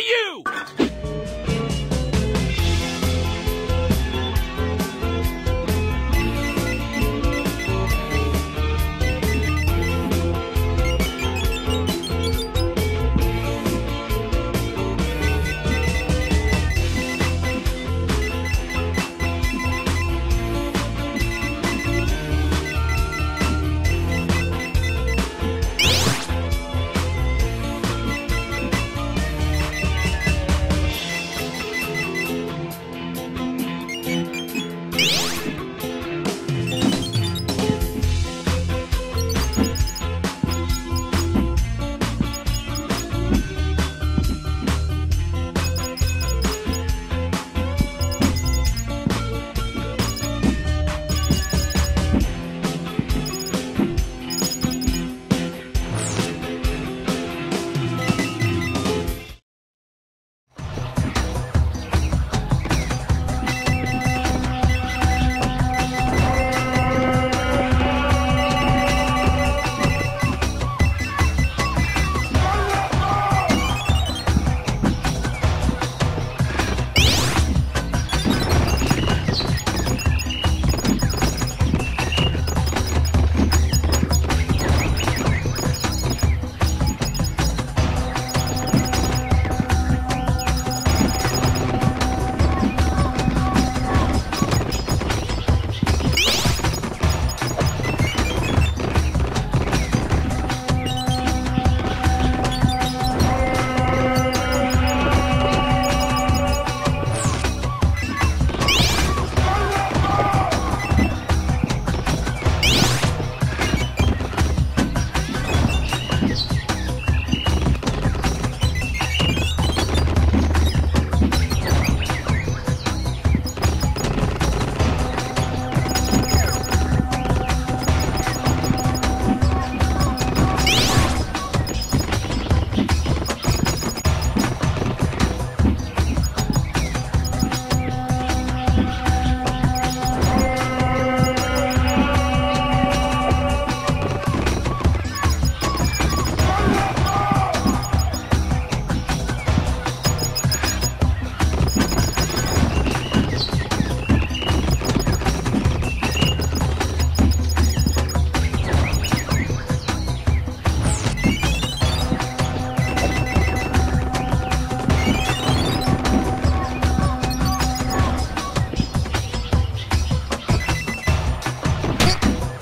you!